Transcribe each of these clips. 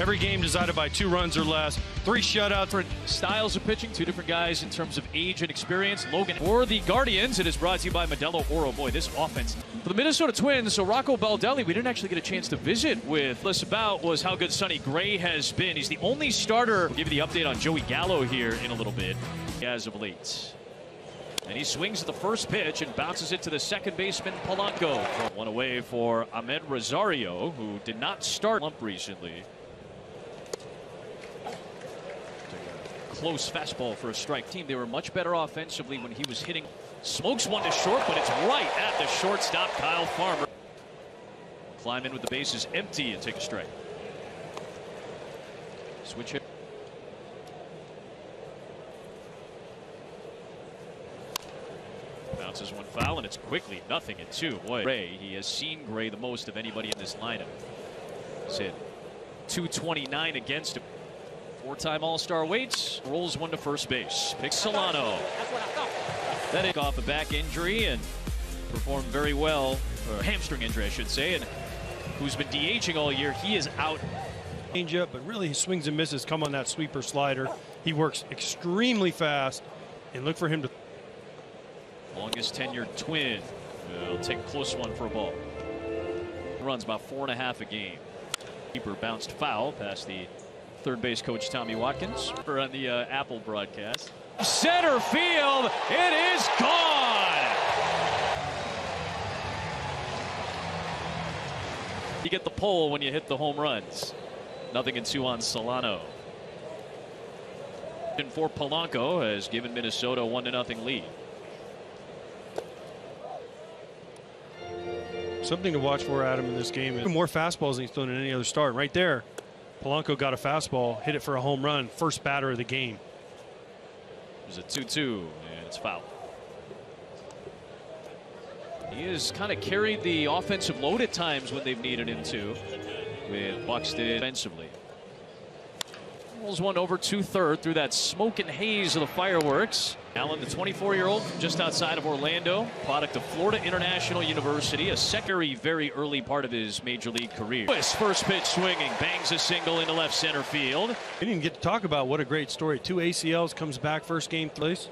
Every game decided by two runs or less. Three shutouts. Different styles of pitching, two different guys in terms of age and experience. Logan for the Guardians, it is brought to you by Modelo Oro. Boy, this offense. For the Minnesota Twins, so Rocco Baldelli, we didn't actually get a chance to visit with. This about was how good Sonny Gray has been. He's the only starter. We'll give you the update on Joey Gallo here in a little bit as of late. And he swings at the first pitch and bounces it to the second baseman, Polanco. One away for Amed Rosario, who did not start lump recently. Close fastball for a strike team. They were much better offensively when he was hitting. Smokes one to short, but it's right at the shortstop, Kyle Farmer. Climb in with the bases empty and take a strike. Switch hit. Bounces one foul, and it's quickly nothing at two. Boy, Ray, he has seen Gray the most of anybody in this lineup. He's hit 229 against him. Four-time All-Star waits, rolls one to first base. Picks Solano. That is off a back injury and performed very well, or hamstring injury, I should say, and who's been DHing all year. He is out. Changeup, but really his swings and misses come on that sweeper slider. He works extremely fast, and look for him to. Longest tenured twin. Will take a close one for a ball. Runs about four and a half a game. Kepler bounced foul past the third base coach Tommy Watkins on the uh, Apple broadcast. Center field, it is gone. You get the pole when you hit the home runs. Nothing in two on Solano. And for Polanco has given Minnesota a one to nothing lead. Something to watch for Adam in this game. More fastballs than he's thrown in any other start. Right there, Polanco got a fastball, hit it for a home run, first batter of the game. There's a 2 2, and it's foul. He has kind of carried the offensive load at times when they've needed him to, with Buxton defensively. Rolls one over two third through that smoke and haze of the fireworks. Allen, the 24 year old from just outside of Orlando, product of Florida International University, a secondary, very early part of his major league career. His first pitch swinging, bangs a single into left center field. We didn't get to talk about what a great story. Two ACLs, comes back first game place.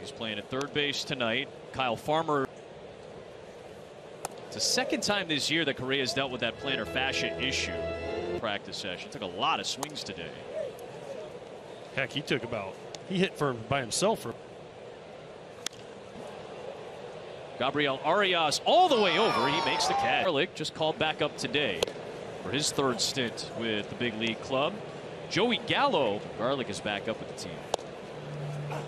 He's playing at third base tonight. Kyle Farmer. It's the second time this year that Correa has dealt with that plantar fascia issue. Practice session. Took a lot of swings today. Heck, he took about, he hit for by himself for. Gabriel Arias all the way over. He makes the catch. Garlick just called back up today for his third stint with the big league club. Joey Gallo. Garlick is back up with the team.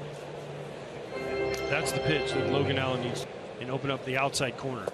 That's the pitch that Logan Allen needs and open up the outside corner.